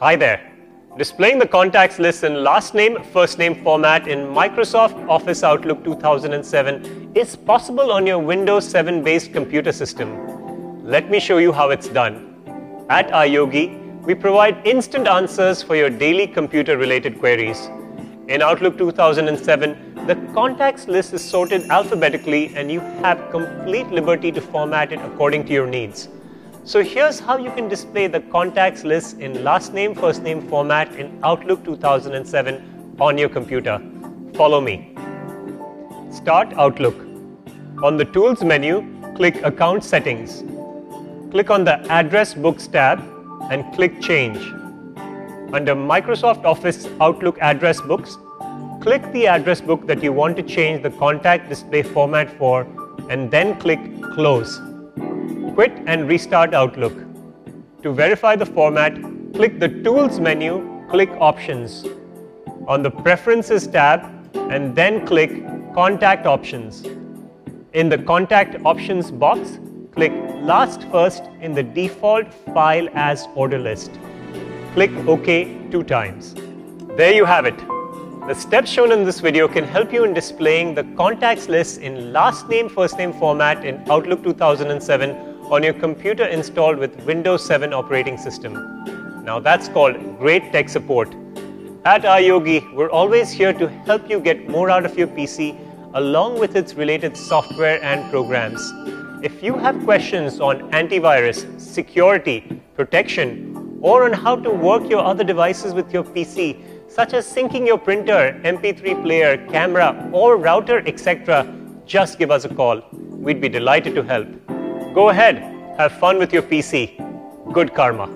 Hi there. Displaying the contacts list in last name, first name format in Microsoft Office Outlook 2007 is possible on your Windows 7 based computer system. Let me show you how it's done. At iYogi, we provide instant answers for your daily computer related queries. In Outlook 2007, the contacts list is sorted alphabetically and you have complete liberty to format it according to your needs. So here's how you can display the contacts list in last name, first name format in Outlook 2007 on your computer. Follow me. Start Outlook. On the Tools menu, click Account Settings. Click on the Address Books tab and click Change. Under Microsoft Office Outlook Address Books, click the address book that you want to change the contact display format for and then click Close quit and restart Outlook. To verify the format, click the Tools menu, click Options. On the Preferences tab, and then click Contact Options. In the Contact Options box, click Last First in the default File as Order list. Click OK two times. There you have it. The steps shown in this video can help you in displaying the contacts list in last name first name format in Outlook 2007 on your computer installed with Windows 7 operating system. Now that's called great tech support. At iYogi, we're always here to help you get more out of your PC along with its related software and programs. If you have questions on antivirus, security, protection, or on how to work your other devices with your PC, such as syncing your printer, MP3 player, camera, or router, etc., just give us a call. We'd be delighted to help. Go ahead, have fun with your PC. Good karma.